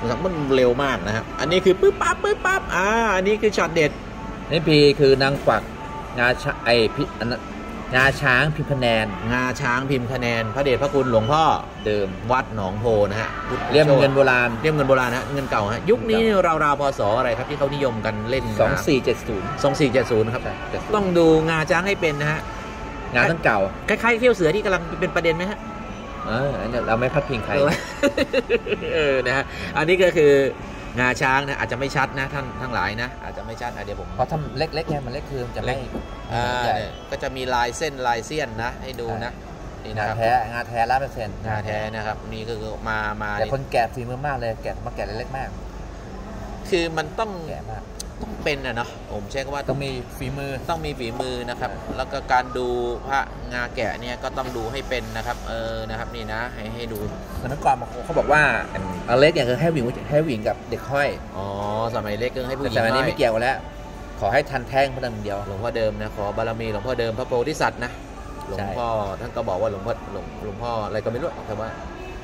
นะครับมันเร็วมากนะครับอันนี้คือปึ๊บปั๊บปึ๊บปั๊บอ่าอันนี้คือช็อตเด็ดนี่พีคือนางกวักงาชาไอพิอันนั้นงาช้างพิมพ์คะแนน งาช้างพิมพ์คะแนน พระเดชพระคุณหลวงพ่อเดิมวัดหนองโพนะฮะเลี่ยมเงินโบราณเลี่ยมเงินโบราณนะฮะเงินเก่าฮะยุคนี้ราวๆพศอะไรครับที่เขานิยมกันเล่นสองสี่เจ็ดศูนย์สองสี่เจ็ดศูนย์ครับต้องดูงาช้างให้เป็นนะฮะงานตั้งเก่าคล้ายๆเขี้ยวเสือที่กำลังเป็นประเด็นไหมฮะ เอออันนี้เราไม่พัดพิงใครเออนะฮะอันนี้ก็คืองาช้างนะอาจจะไม่ชัดนะท่านทั้งหลายนะอาจจะไม่ชัดอะเดี๋ยวผมเพราะถ้าเล็กๆไงมันเล็กคือมันจะไม่อ่าใหญ่เนี่ยก็จะมีลายเส้นลายเสี้ยนนะ ให้ดูนะนี่งานะครับแท้งาแท้ร้อยเปอร์เซ็นต์งาแท้นะครับนี่ก็คือมามาแต่คนแกะฝีมือมากเลยแกะมาแกะเล็กๆมาก คือมันต้องแกะมาก ต้องเป็นอะเนาะผมใช้คำว่าต้องมีฝีมือต้องมีฝีมือนะครับใช่แล้วก็การดูพระงาแกะเนี่ยก็ต้องดูให้เป็นนะครับ เออนะครับนี่นะ ให้ให้ดูเหมือนเมื่อก่อนเขาบอกว่าอันเล็กอย่างคือให้หวิงให้หวิงกับเด็กห้อยอ๋อสมัยเล็กก็ให้ผู้หแต่ญิงสมัยนี้ห้อยไม่เกี่ยวกันแล้ว ขอให้ทันแท่งเพื่อนเดียวหลวงพ่อเดิมนะขอบารมีหลวงพ่อเดิมพระโพธิสัตว์นะหลวงใช่พ่อท่านก็บอกว่าหลวงพ่อหลวงหลวงพ่ออะไรก็ไม่รู้แต่ว่า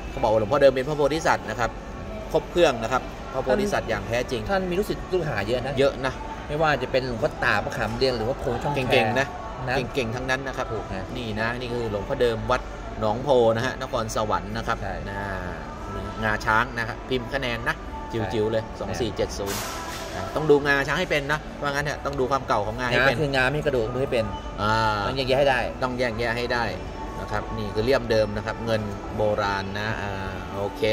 เขาบอกว่าหลวงพ่อเดิมเป็นพระโพธิสัตว์นะครับครบเครื่องนะครับ พระโพธิสัตว์อย่างแท้จริง ท่านมีลูกศิษย์ลูกหาเยอะนะ เยอะนะ ไม่ว่าจะเป็นหลวงพ่อตาพระขามเรียงหรือว่าโคงช่องแคเก่งๆนะนะ เก่งๆทั้งนั้นนะครับถูกนะนี่นะนี่คือหลวงพ่อเดิมวัดหนองโพนะฮะนครสวรรค์นะครับใช่นะงาช้างนะครับพิมพ์คะแนนนะจิ๋วๆเลย 2470นะต้องดูงาช้างให้เป็นนะว่างั้นเนี่ยต้องดูความเก่าของงาให้งาเป็นคืองาไม่กระดูกมือให้เป็นอ่าต้องแยกแยะให้ได้ ต้องแยกแยะให้ได้นะครับนี่คือเลี่ยมเดิมนะครับ เงินโบราณนะอ่าโอเค